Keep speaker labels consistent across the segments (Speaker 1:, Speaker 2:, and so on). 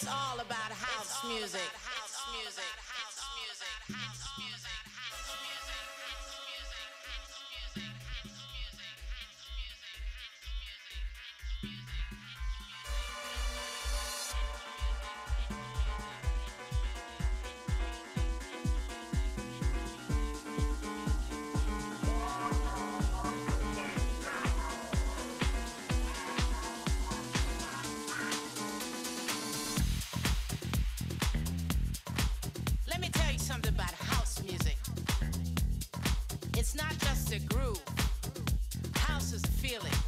Speaker 1: It's all about house music. About house music. It's not just a groove. House is a feeling.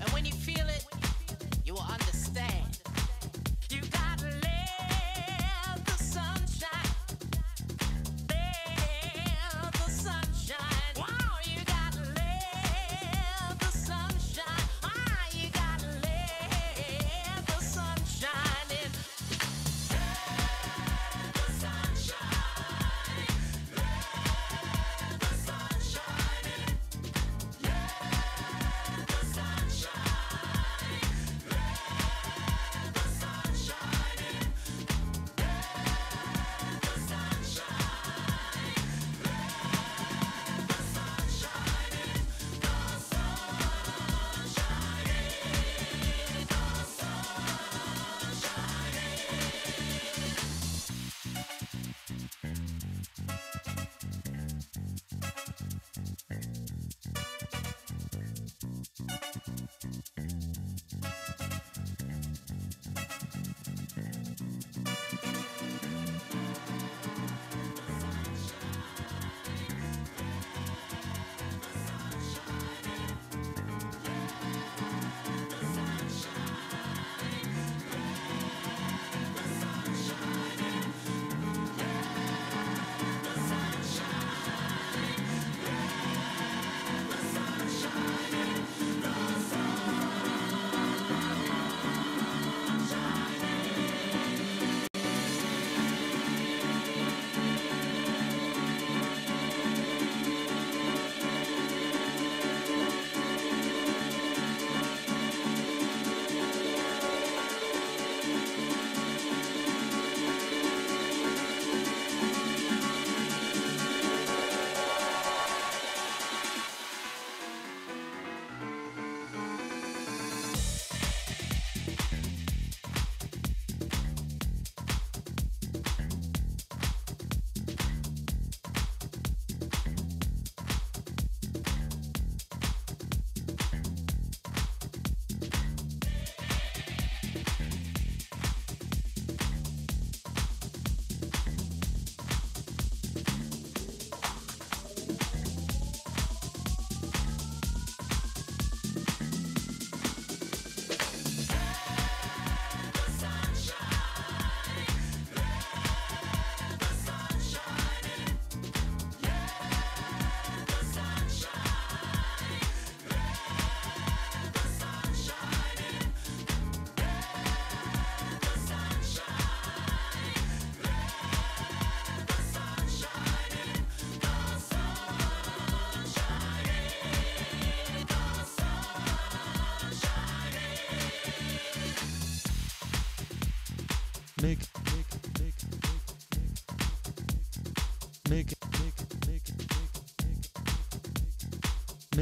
Speaker 1: And when you feel it, you will understand.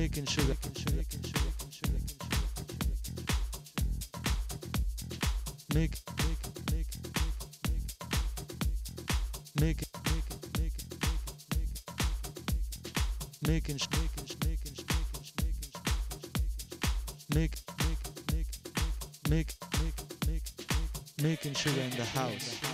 Speaker 2: Make making sugar making sugar make make make make make make make sh- making sh- making sh- make make make make make make make making sugar in the house